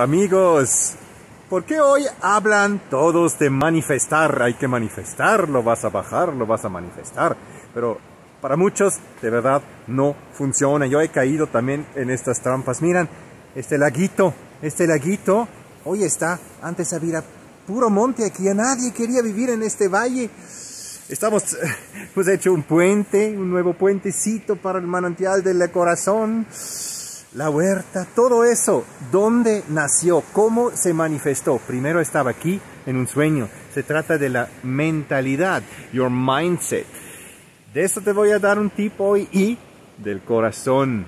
Amigos, ¿por qué hoy hablan todos de manifestar? Hay que manifestar, lo vas a bajar, lo vas a manifestar. Pero para muchos, de verdad, no funciona. Yo he caído también en estas trampas. Miran, este laguito, este laguito, hoy está, antes había puro monte aquí, a nadie quería vivir en este valle. Estamos, pues hecho un puente, un nuevo puentecito para el manantial del corazón la huerta, todo eso, ¿dónde nació? ¿Cómo se manifestó? Primero estaba aquí en un sueño. Se trata de la mentalidad, your mindset. De eso te voy a dar un tip hoy y del corazón.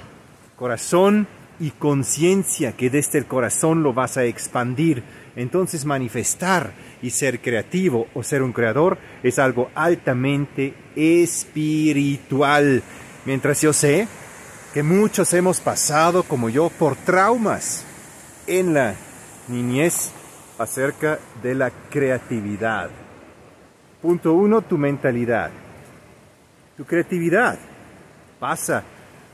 Corazón y conciencia, que desde el corazón lo vas a expandir. Entonces manifestar y ser creativo o ser un creador es algo altamente espiritual. Mientras yo sé que muchos hemos pasado, como yo, por traumas en la niñez acerca de la creatividad. Punto uno, tu mentalidad. Tu creatividad pasa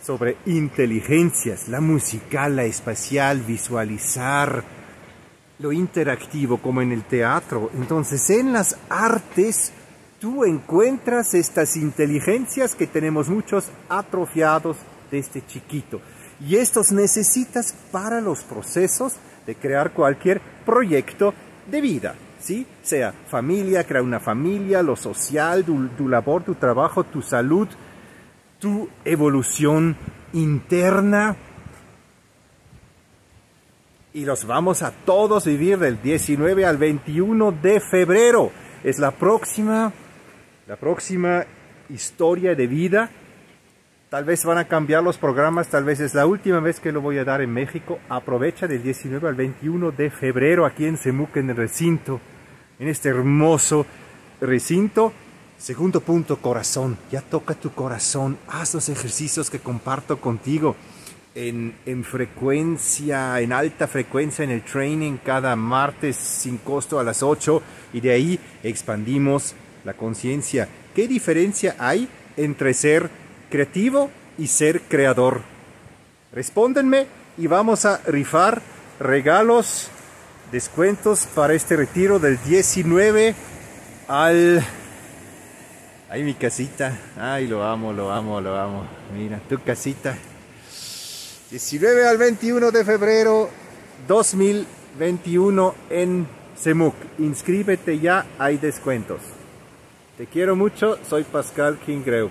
sobre inteligencias, la musical, la espacial, visualizar, lo interactivo como en el teatro. Entonces en las artes tú encuentras estas inteligencias que tenemos muchos atrofiados de este chiquito. Y estos necesitas para los procesos de crear cualquier proyecto de vida, ¿sí? Sea familia, crear una familia, lo social, tu, tu labor, tu trabajo, tu salud, tu evolución interna. Y los vamos a todos vivir del 19 al 21 de febrero. Es la próxima, la próxima historia de vida Tal vez van a cambiar los programas, tal vez es la última vez que lo voy a dar en México. Aprovecha del 19 al 21 de febrero aquí en Semuc, en el recinto, en este hermoso recinto. Segundo punto, corazón. Ya toca tu corazón. Haz los ejercicios que comparto contigo en, en frecuencia, en alta frecuencia en el training cada martes sin costo a las 8 y de ahí expandimos la conciencia. ¿Qué diferencia hay entre ser creativo y ser creador. Respóndenme y vamos a rifar regalos, descuentos para este retiro del 19 al... Ay, mi casita. Ay, lo amo, lo amo, lo amo. Mira, tu casita. 19 al 21 de febrero 2021 en Semuc. Inscríbete ya, hay descuentos. Te quiero mucho, soy Pascal Kingreu.